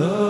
the